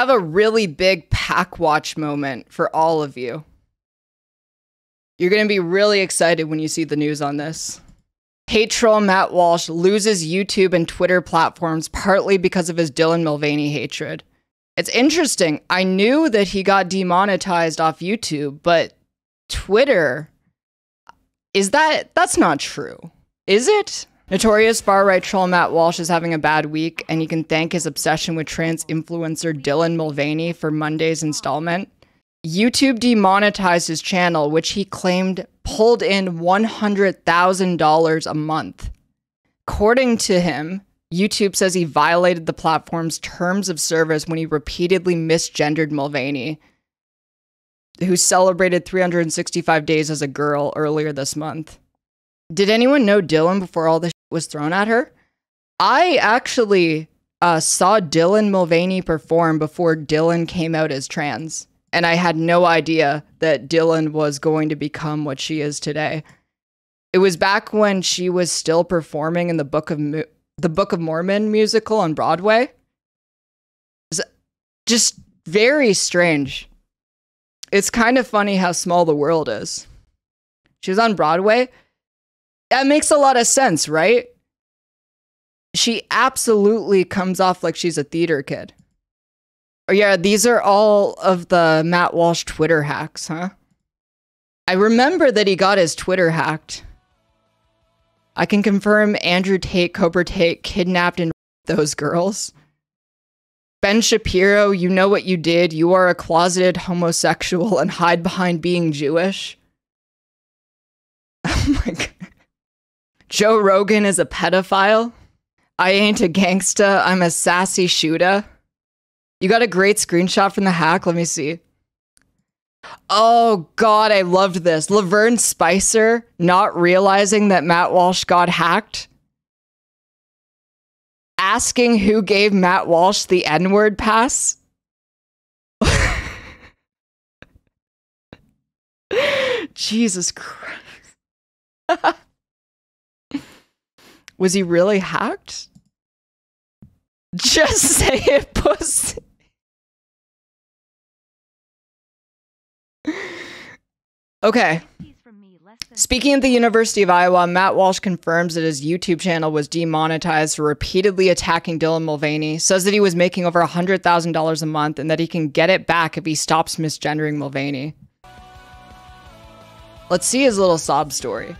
have a really big pack watch moment for all of you. You're going to be really excited when you see the news on this. Hate troll Matt Walsh loses YouTube and Twitter platforms partly because of his Dylan Mulvaney hatred. It's interesting. I knew that he got demonetized off YouTube, but Twitter is that that's not true. Is it? Notorious far right troll Matt Walsh is having a bad week, and he can thank his obsession with trans influencer Dylan Mulvaney for Monday's installment. YouTube demonetized his channel, which he claimed pulled in $100,000 a month. According to him, YouTube says he violated the platform's terms of service when he repeatedly misgendered Mulvaney, who celebrated 365 days as a girl earlier this month. Did anyone know Dylan before all this was thrown at her. I actually uh, saw Dylan Mulvaney perform before Dylan came out as trans, and I had no idea that Dylan was going to become what she is today. It was back when she was still performing in the Book of Mo- the Book of Mormon musical on Broadway. Just very strange. It's kind of funny how small the world is. She was on Broadway that makes a lot of sense, right? She absolutely comes off like she's a theater kid. Oh, yeah, these are all of the Matt Walsh Twitter hacks, huh? I remember that he got his Twitter hacked. I can confirm Andrew Tate, Cobra Tate kidnapped and those girls. Ben Shapiro, you know what you did. You are a closeted homosexual and hide behind being Jewish. Oh my god. Joe Rogan is a pedophile. I ain't a gangsta. I'm a sassy shooter. You got a great screenshot from the hack. Let me see. Oh God, I loved this. Laverne Spicer not realizing that Matt Walsh got hacked. Asking who gave Matt Walsh the N word pass. Jesus Christ. Was he really hacked? Just say it, pussy. Okay. Speaking at the University of Iowa, Matt Walsh confirms that his YouTube channel was demonetized for repeatedly attacking Dylan Mulvaney, says that he was making over $100,000 a month and that he can get it back if he stops misgendering Mulvaney. Let's see his little sob story.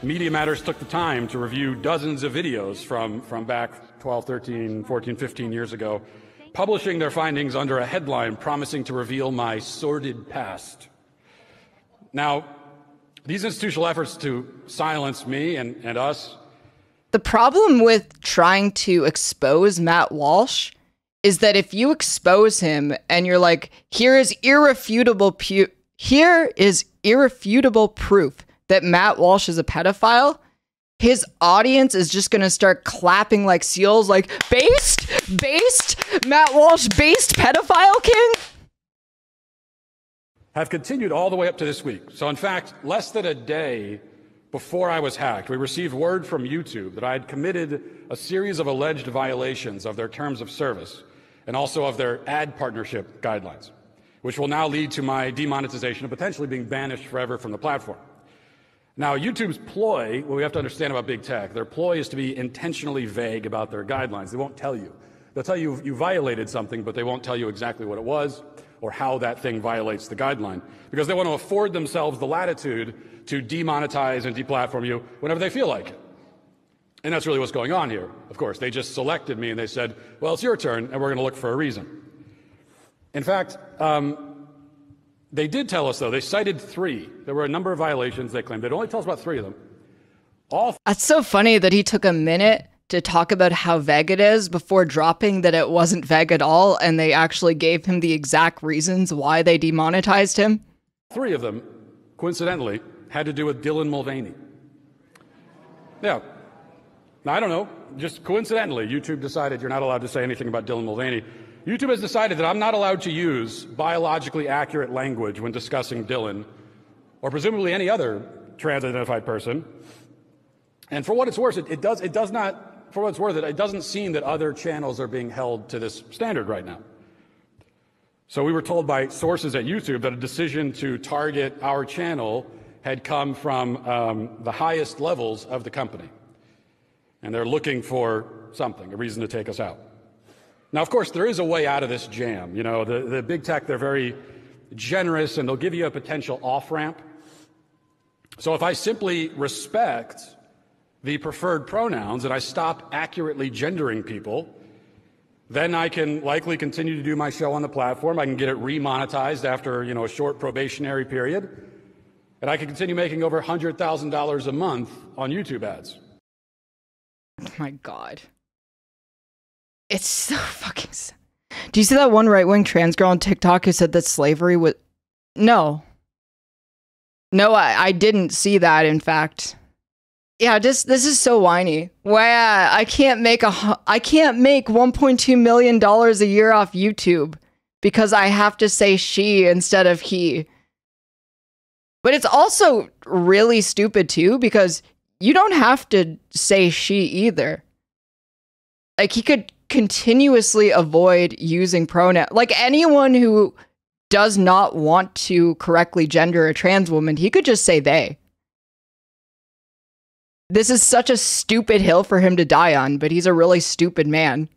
Media Matters took the time to review dozens of videos from, from back 12, 13, 14, 15 years ago, publishing their findings under a headline promising to reveal my sordid past. Now, these institutional efforts to silence me and, and us. The problem with trying to expose Matt Walsh is that if you expose him and you're like, here is irrefutable pu- here is irrefutable proof that Matt Walsh is a pedophile, his audience is just going to start clapping like seals, like, based, based, Matt Walsh, based pedophile king? Have continued all the way up to this week. So, in fact, less than a day before I was hacked, we received word from YouTube that I had committed a series of alleged violations of their terms of service and also of their ad partnership guidelines, which will now lead to my demonetization and potentially being banished forever from the platform. Now, YouTube's ploy, what we have to understand about big tech, their ploy is to be intentionally vague about their guidelines. They won't tell you. They'll tell you you violated something, but they won't tell you exactly what it was or how that thing violates the guideline because they want to afford themselves the latitude to demonetize and deplatform you whenever they feel like it. And that's really what's going on here. Of course, they just selected me and they said, well, it's your turn, and we're going to look for a reason. In fact, um, they did tell us, though, they cited three. There were a number of violations they claimed. They'd only tell us about three of them. All. Th- That's so funny that he took a minute to talk about how vague it is before dropping that it wasn't vague at all, and they actually gave him the exact reasons why they demonetized him. Three of them, coincidentally, had to do with Dylan Mulvaney. Yeah. Now, I don't know, just coincidentally, YouTube decided you're not allowed to say anything about Dylan Mulvaney. YouTube has decided that I'm not allowed to use biologically accurate language when discussing Dylan, or presumably any other trans identified person. And for what it's worth, it, it, does, it does not, for what it's worth, it, it doesn't seem that other channels are being held to this standard right now. So we were told by sources at YouTube that a decision to target our channel had come from um, the highest levels of the company. And they're looking for something, a reason to take us out. Now, of course, there is a way out of this jam. You know, the, the big tech, they're very generous and they'll give you a potential off ramp. So if I simply respect the preferred pronouns and I stop accurately gendering people, then I can likely continue to do my show on the platform. I can get it remonetized after, you know, a short probationary period. And I can continue making over $100,000 a month on YouTube ads. Oh my god. It's so fucking sad. Do you see that one right wing trans girl on TikTok who said that slavery was. No. No, I, I didn't see that, in fact. Yeah, just this is so whiny. Wow, uh, I can't make a I can't make 1.2 million dollars a year off YouTube because I have to say she instead of he. But it's also really stupid too because you don't have to say she either. Like he could continuously avoid using pronoun. Like anyone who does not want to correctly gender a trans woman, he could just say they. This is such a stupid hill for him to die on, but he's a really stupid man.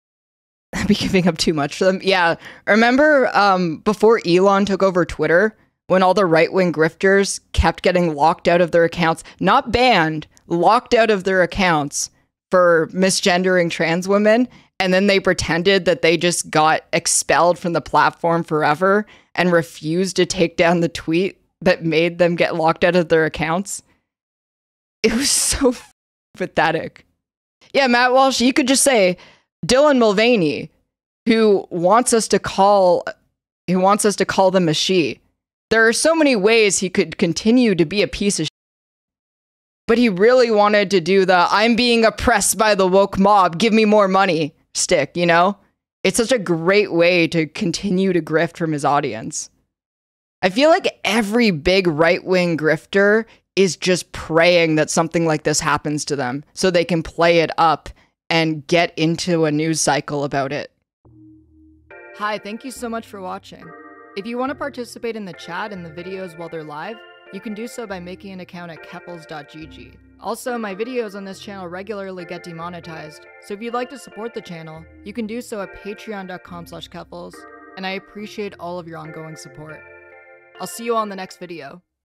I'd be giving up too much for them. Yeah. Remember um, before Elon took over Twitter, when all the right wing grifters kept getting locked out of their accounts, not banned, locked out of their accounts for misgendering trans women. And then they pretended that they just got expelled from the platform forever and refused to take down the tweet that made them get locked out of their accounts. It was so pathetic. Yeah, Matt Walsh, you could just say Dylan Mulvaney, who wants us to call who wants us to call them a she. There are so many ways he could continue to be a piece of. But he really wanted to do the I'm being oppressed by the woke mob, give me more money stick, you know? It's such a great way to continue to grift from his audience. I feel like every big right wing grifter is just praying that something like this happens to them so they can play it up and get into a news cycle about it. Hi, thank you so much for watching. If you want to participate in the chat and the videos while they're live, you can do so by making an account at keffals.gg. Also, my videos on this channel regularly get demonetized, so if you'd like to support the channel, you can do so at patreon.com slash keffals, and I appreciate all of your ongoing support. I'll see you all in the next video.